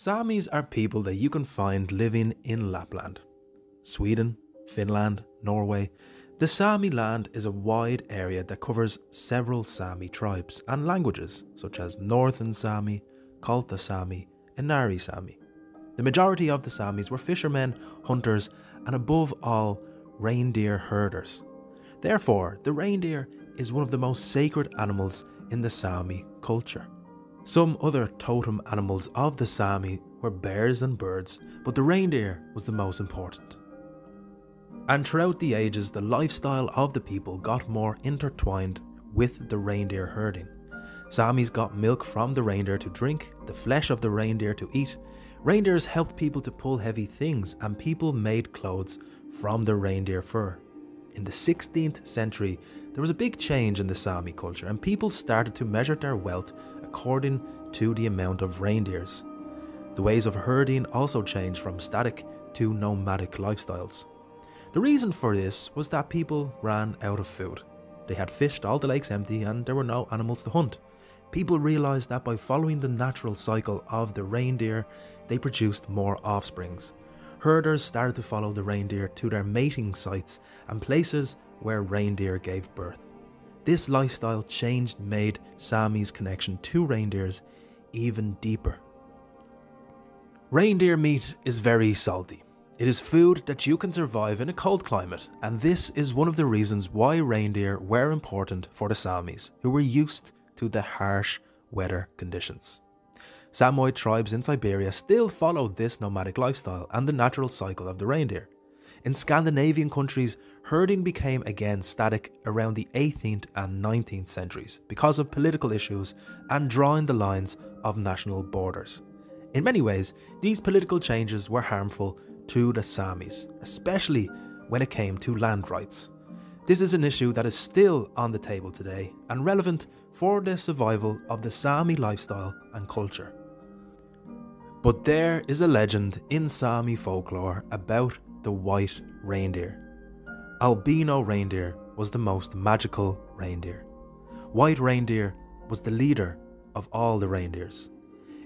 Samis are people that you can find living in Lapland, Sweden, Finland, Norway. The Sami land is a wide area that covers several Sami tribes and languages such as Northern Sami, Kolta Sami, and Inari Sami. The majority of the Samis were fishermen, hunters, and above all, reindeer herders. Therefore, the reindeer is one of the most sacred animals in the Sami culture. Some other totem animals of the Sami were bears and birds, but the reindeer was the most important. And throughout the ages, the lifestyle of the people got more intertwined with the reindeer herding. Samis got milk from the reindeer to drink, the flesh of the reindeer to eat. Reindeers helped people to pull heavy things, and people made clothes from the reindeer fur. In the 16th century, there was a big change in the Sami culture, and people started to measure their wealth according to the amount of reindeers. The ways of herding also changed from static to nomadic lifestyles. The reason for this was that people ran out of food. They had fished all the lakes empty and there were no animals to hunt. People realised that by following the natural cycle of the reindeer, they produced more offsprings. Herders started to follow the reindeer to their mating sites and places where reindeer gave birth. This lifestyle change made Sami's connection to reindeers even deeper. Reindeer meat is very salty. It is food that you can survive in a cold climate, and this is one of the reasons why reindeer were important for the Samis, who were used to the harsh weather conditions. Samoyed tribes in Siberia still follow this nomadic lifestyle and the natural cycle of the reindeer. In Scandinavian countries, herding became again static around the 18th and 19th centuries because of political issues and drawing the lines of national borders. In many ways, these political changes were harmful to the Samis, especially when it came to land rights. This is an issue that is still on the table today and relevant for the survival of the Sami lifestyle and culture. But there is a legend in Sami folklore about the white reindeer. Albino reindeer was the most magical reindeer. White reindeer was the leader of all the reindeers.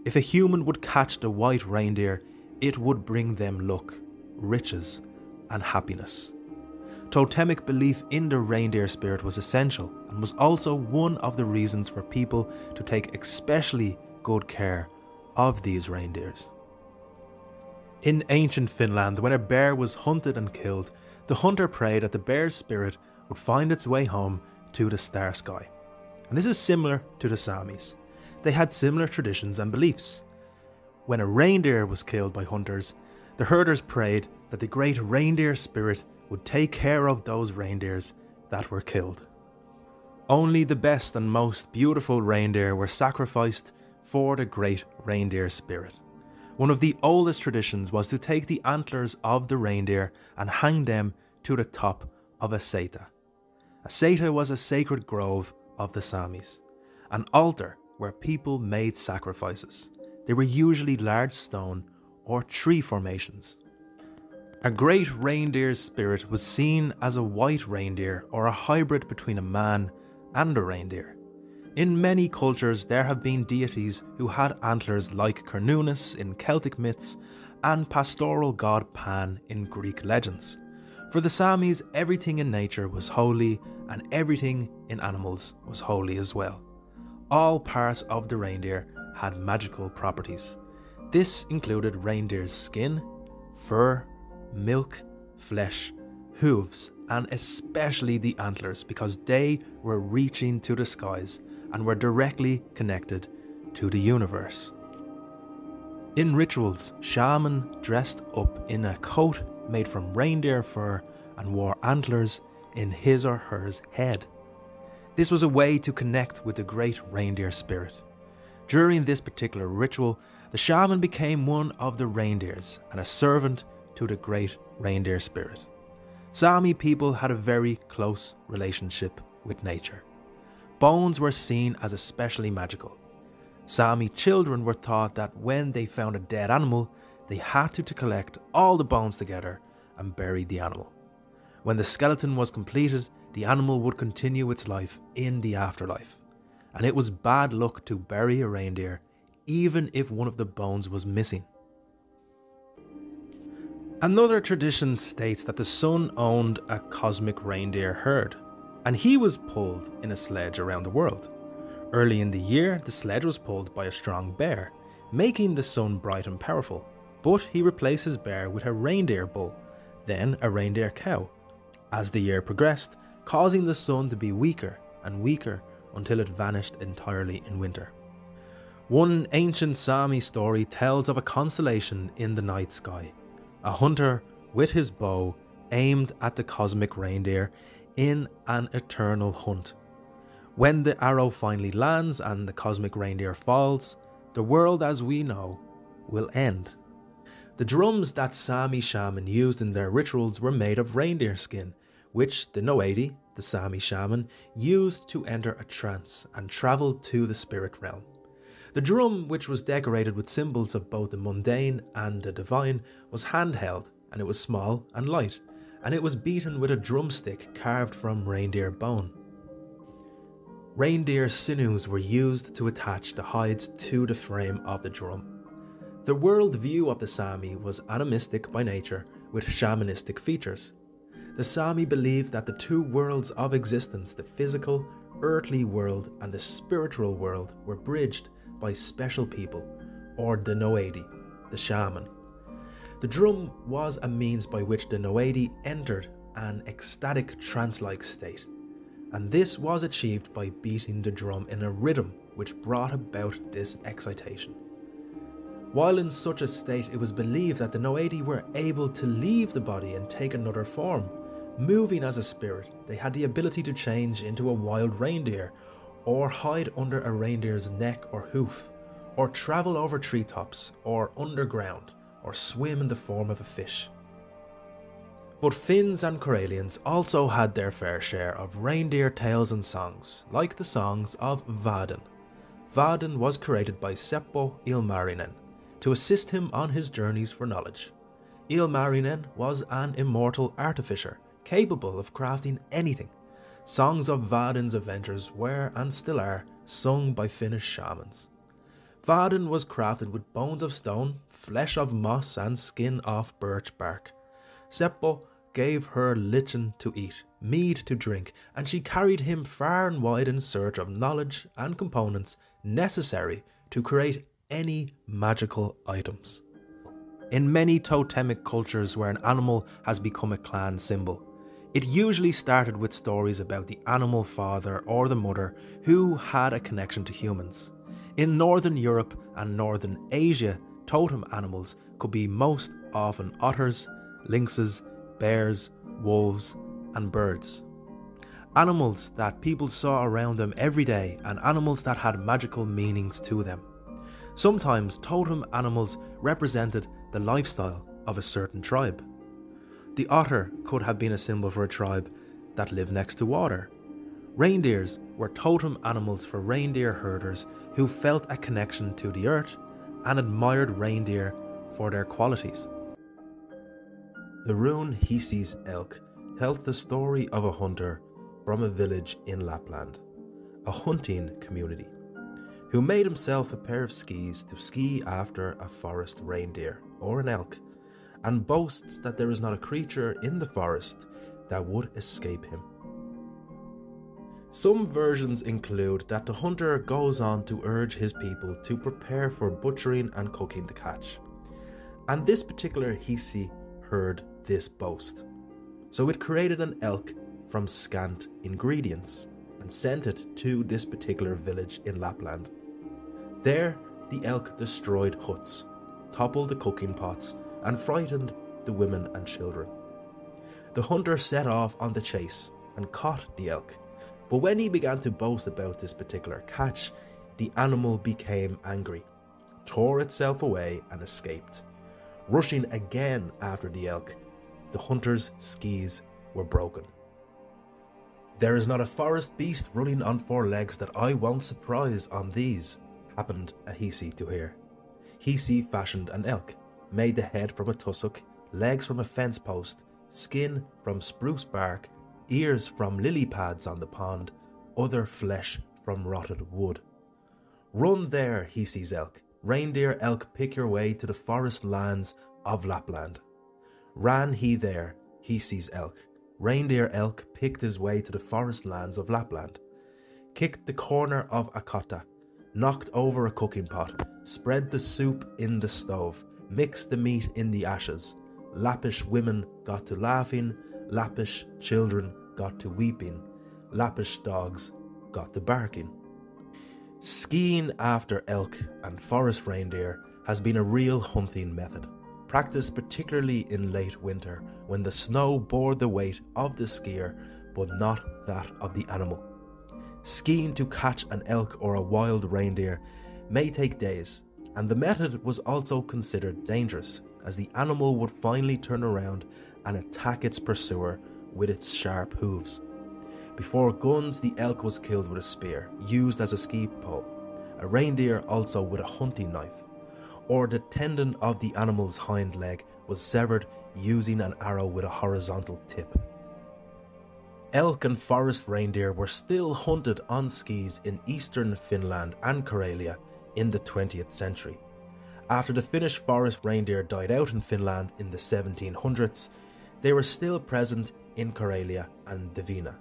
If a human would catch the white reindeer, it would bring them luck, riches, and happiness. Totemic belief in the reindeer spirit was essential and was also one of the reasons for people to take especially good care of these reindeers. In ancient Finland, when a bear was hunted and killed, the hunter prayed that the bear's spirit would find its way home to the star sky. And this is similar to the Samis. They had similar traditions and beliefs. When a reindeer was killed by hunters, the herders prayed that the great reindeer spirit would take care of those reindeers that were killed. Only the best and most beautiful reindeer were sacrificed for the great reindeer spirit. One of the oldest traditions was to take the antlers of the reindeer and hang them to the top of a seita. A seita was a sacred grove of the Samis, an altar where people made sacrifices. They were usually large stone or tree formations. A great reindeer's spirit was seen as a white reindeer or a hybrid between a man and a reindeer. In many cultures, there have been deities who had antlers like Cernunnos in Celtic myths and pastoral god Pan in Greek legends. For the Samis, everything in nature was holy and everything in animals was holy as well. All parts of the reindeer had magical properties. This included reindeer's skin, fur, milk, flesh, hooves, and especially the antlers because they were reaching to the skies and were directly connected to the universe. In rituals, shaman dressed up in a coat made from reindeer fur and wore antlers in his or her head. This was a way to connect with the great reindeer spirit. During this particular ritual, the shaman became one of the reindeers and a servant to the great reindeer spirit. Sami people had a very close relationship with nature bones were seen as especially magical. Sami children were taught that when they found a dead animal, they had to, to collect all the bones together and bury the animal. When the skeleton was completed, the animal would continue its life in the afterlife, and it was bad luck to bury a reindeer even if one of the bones was missing. Another tradition states that the sun owned a cosmic reindeer herd, and he was pulled in a sledge around the world. Early in the year, the sledge was pulled by a strong bear, making the sun bright and powerful, but he replaced his bear with a reindeer bull, then a reindeer cow. As the year progressed, causing the sun to be weaker and weaker until it vanished entirely in winter. One ancient Sami story tells of a constellation in the night sky. A hunter with his bow aimed at the cosmic reindeer in an eternal hunt. When the arrow finally lands and the cosmic reindeer falls, the world as we know will end. The drums that Sami shaman used in their rituals were made of reindeer skin, which the Noaidi, the Sami shaman, used to enter a trance and travel to the spirit realm. The drum, which was decorated with symbols of both the mundane and the divine, was handheld and it was small and light, and it was beaten with a drumstick carved from reindeer bone. Reindeer sinews were used to attach the hides to the frame of the drum. The world view of the Sami was animistic by nature with shamanistic features. The Sami believed that the two worlds of existence, the physical, earthly world, and the spiritual world, were bridged by special people, or the Noaidi, the shaman. The drum was a means by which the Noaidi entered an ecstatic trance like state and this was achieved by beating the drum in a rhythm which brought about this excitation. While in such a state, it was believed that the Noaidi were able to leave the body and take another form. Moving as a spirit, they had the ability to change into a wild reindeer, or hide under a reindeer's neck or hoof, or travel over treetops, or underground, or swim in the form of a fish. But Finns and Karelians also had their fair share of reindeer tales and songs, like the songs of Vadin. Vadin was created by Seppo Ilmarinen to assist him on his journeys for knowledge. Ilmarinen was an immortal artificer, capable of crafting anything. Songs of Vadin's adventures were, and still are, sung by Finnish shamans. Vadin was crafted with bones of stone, flesh of moss, and skin of birch bark. Seppo gave her lichen to eat, mead to drink, and she carried him far and wide in search of knowledge and components necessary to create any magical items. In many totemic cultures where an animal has become a clan symbol, it usually started with stories about the animal father or the mother who had a connection to humans. In Northern Europe and Northern Asia, totem animals could be most often otters, lynxes, bears, wolves, and birds. Animals that people saw around them every day and animals that had magical meanings to them. Sometimes totem animals represented the lifestyle of a certain tribe. The otter could have been a symbol for a tribe that lived next to water. Reindeers were totem animals for reindeer herders who felt a connection to the earth and admired reindeer for their qualities. The rune Hiisi's elk tells the story of a hunter from a village in Lapland, a hunting community, who made himself a pair of skis to ski after a forest reindeer or an elk, and boasts that there is not a creature in the forest that would escape him. Some versions include that the hunter goes on to urge his people to prepare for butchering and cooking the catch. And this particular Hiisi heard this boast. So it created an elk from scant ingredients and sent it to this particular village in Lapland. There, the elk destroyed huts, toppled the cooking pots, and frightened the women and children. The hunter set off on the chase and caught the elk, but when he began to boast about this particular catch, the animal became angry, tore itself away, and escaped. Rushing again after the elk, the hunter's skis were broken. There is not a forest beast running on four legs that I won't surprise on these, happened a Hiisi to hear. Hiisi fashioned an elk, made the head from a tussock, legs from a fence post, skin from spruce bark, ears from lily pads on the pond, other flesh from rotted wood. Run there, Hiisi's elk, reindeer elk pick your way to the forest lands of Lapland. Ran he there, Hiisi's elk. Reindeer elk picked his way to the forest lands of Lapland. Kicked the corner of a kota, knocked over a cooking pot, spread the soup in the stove, mixed the meat in the ashes. Lappish women got to laughing, Lappish children got to weeping, Lappish dogs got to barking. Skiing after elk and forest reindeer has been a real hunting method, practiced particularly in late winter when the snow bore the weight of the skier but not that of the animal. Skiing to catch an elk or a wild reindeer may take days, and the method was also considered dangerous, as the animal would finally turn around and attack its pursuer with its sharp hooves. Before guns, the elk was killed with a spear, used as a ski pole, a reindeer also with a hunting knife, or the tendon of the animal's hind leg was severed using an arrow with a horizontal tip. Elk and forest reindeer were still hunted on skis in eastern Finland and Karelia in the 20th century. After the Finnish forest reindeer died out in Finland in the 1700s, they were still present in Karelia and Divina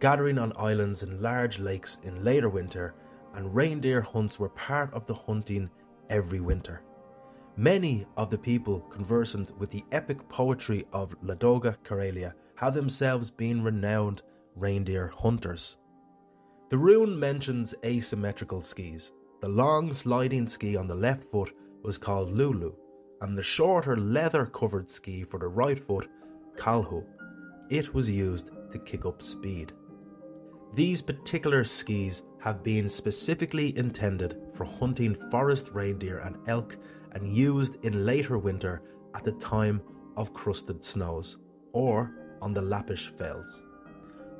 gathering on islands and large lakes in later winter, and reindeer hunts were part of the hunting every winter. Many of the people conversant with the epic poetry of Ladoga Karelia have themselves been renowned reindeer hunters. The rune mentions asymmetrical skis. The long sliding ski on the left foot was called Lulu, and the shorter leather covered ski for the right foot, Kalhu. It was used to kick up speed. These particular skis have been specifically intended for hunting forest reindeer and elk and used in later winter at the time of crusted snows or on the Lappish fells.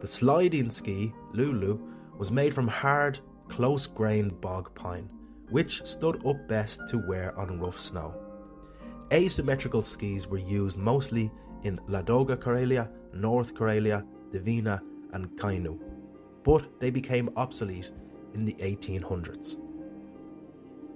The sliding ski, Lulu, was made from hard, close grained bog pine, which stood up best to wear on rough snow. Asymmetrical skis were used mostly in Ladoga Karelia, North Karelia, Divina, and Kainuu but they became obsolete in the 1800s.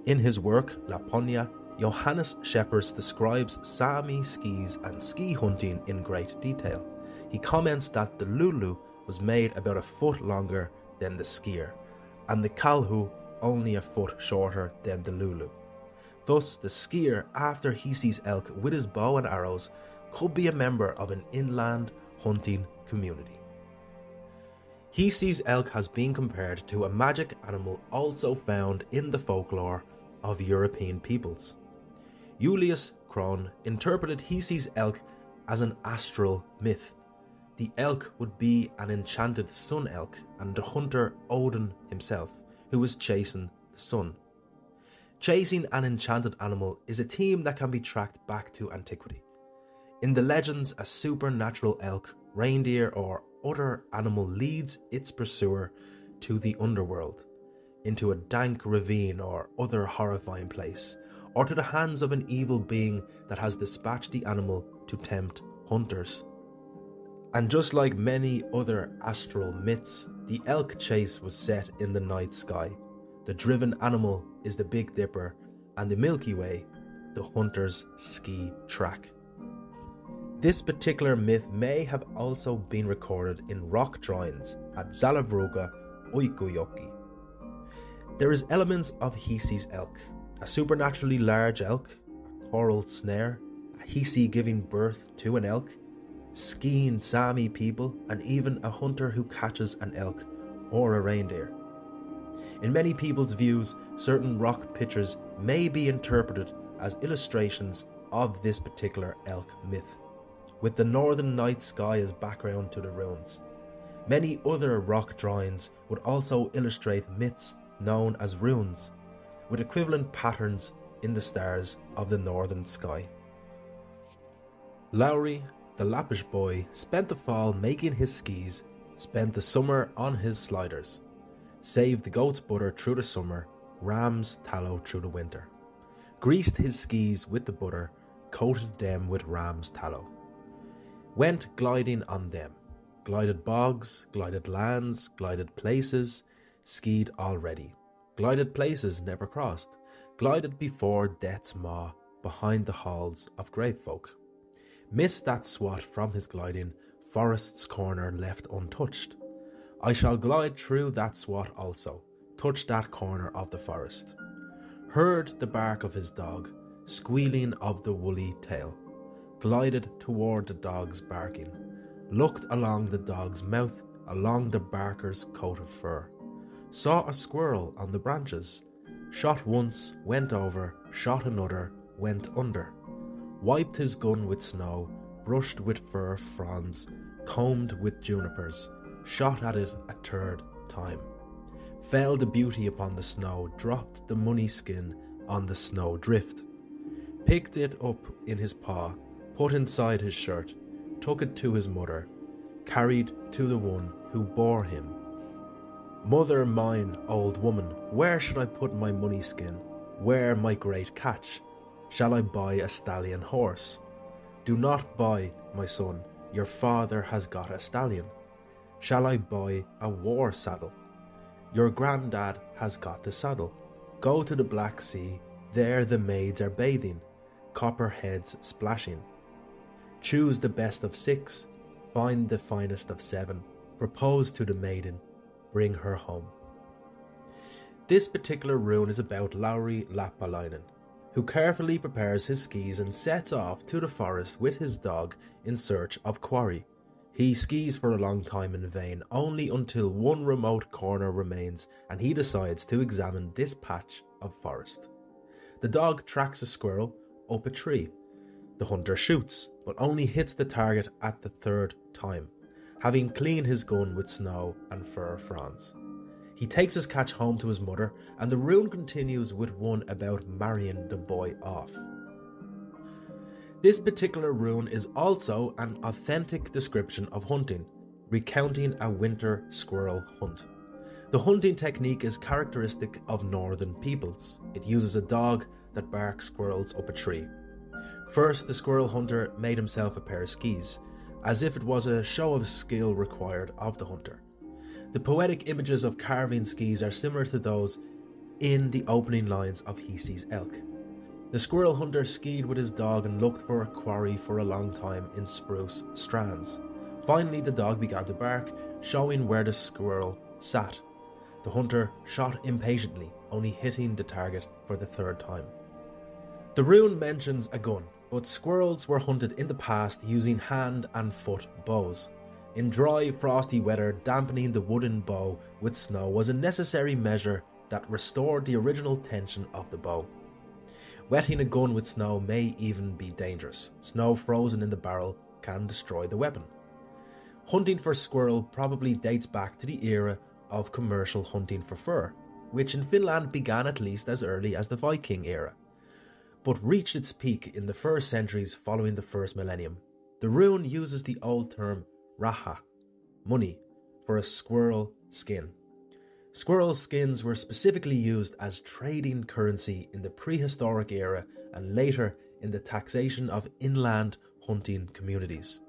In his work, Lapponia, Johannes Schefferus describes Sami skis and ski hunting in great detail. He comments that the Lulu was made about a foot longer than the skier, and the Kalhu only a foot shorter than the Lulu. Thus, the skier, after Hiisi's elk with his bow and arrows, could be a member of an inland hunting community. Hiisi's elk has been compared to a magic animal also found in the folklore of European peoples. Julius Krohn interpreted Hiisi's elk as an astral myth. The elk would be an enchanted sun elk and the hunter Odin himself, who was chasing the sun. Chasing an enchanted animal is a theme that can be tracked back to antiquity. In the legends, a supernatural elk, reindeer, or other animal leads its pursuer to the underworld, into a dank ravine or other horrifying place, or to the hands of an evil being that has dispatched the animal to tempt hunters. And just like many other astral myths, the elk chase was set in the night sky. The driven animal is the Big Dipper, and the Milky Way, the hunter's ski track. This particular myth may have also been recorded in rock drawings at Zalavruga Oikoyoki. There is elements of Hiisi's elk, a supernaturally large elk, a coral snare, a Hisi giving birth to an elk, skiing Sami people, and even a hunter who catches an elk or a reindeer. In many people's views, certain rock pictures may be interpreted as illustrations of this particular elk myth with the northern night sky as background to the ruins. Many other rock drawings would also illustrate myths known as runes, with equivalent patterns in the stars of the northern sky. Lauri, the Lappish boy, spent the fall making his skis, spent the summer on his sliders, saved the goat's butter through the summer, ram's tallow through the winter, greased his skis with the butter, coated them with ram's tallow. Went gliding on them, glided bogs, glided lands, glided places, skied already, glided places never crossed, glided before death's maw behind the halls of grave folk. Missed that swat from his gliding, forest's corner left untouched. I shall glide through that swat also, touch that corner of the forest. Heard the bark of his dog, squealing of the woolly tail, glided toward the dog's barking, looked along the dog's mouth, along the barker's coat of fur, saw a squirrel on the branches, shot once, went over, shot another, went under, wiped his gun with snow, brushed with fir fronds, combed with junipers, shot at it a third time. Fell the beauty upon the snow, dropped the money skin on the snow drift. Picked it up in his paw, put inside his shirt, took it to his mother, carried to the one who bore him. Mother mine, old woman, where should I put my money skin? Where my great catch? Shall I buy a stallion horse? Do not buy, my son, your father has got a stallion. Shall I buy a war saddle? Your granddad has got the saddle. Go to the Black Sea, there the maids are bathing, copper heads splashing. Choose the best of six, find the finest of seven, propose to the maiden, bring her home. This particular rune is about Lauri Lappalainen, who carefully prepares his skis and sets off to the forest with his dog in search of quarry. He skis for a long time in vain, only until one remote corner remains and he decides to examine this patch of forest. The dog tracks a squirrel up a tree. The hunter shoots, but only hits the target at the third time, having cleaned his gun with snow and fir fronds. He takes his catch home to his mother, and the rune continues with one about marrying the boy off. This particular rune is also an authentic description of hunting, recounting a winter squirrel hunt. The hunting technique is characteristic of northern peoples. It uses a dog that barks squirrels up a tree. First, the squirrel hunter made himself a pair of skis, as if it was a show of skill required of the hunter. The poetic images of carving skis are similar to those in the opening lines of Hiisi's Elk. The squirrel hunter skied with his dog and looked for a quarry for a long time in spruce strands. Finally, the dog began to bark, showing where the squirrel sat. The hunter shot impatiently, only hitting the target for the third time. The rune mentions a gun, but squirrels were hunted in the past using hand and foot bows. In dry, frosty weather, dampening the wooden bow with snow was a necessary measure that restored the original tension of the bow. Wetting a gun with snow may even be dangerous. Snow frozen in the barrel can destroy the weapon. Hunting for squirrel probably dates back to the era of commercial hunting for fur, which in Finland began at least as early as the Viking era, but reached its peak in the first centuries following the first millennium. The rune uses the old term raha, money, for a squirrel skin. Squirrel skins were specifically used as trading currency in the prehistoric era and later in the taxation of inland hunting communities.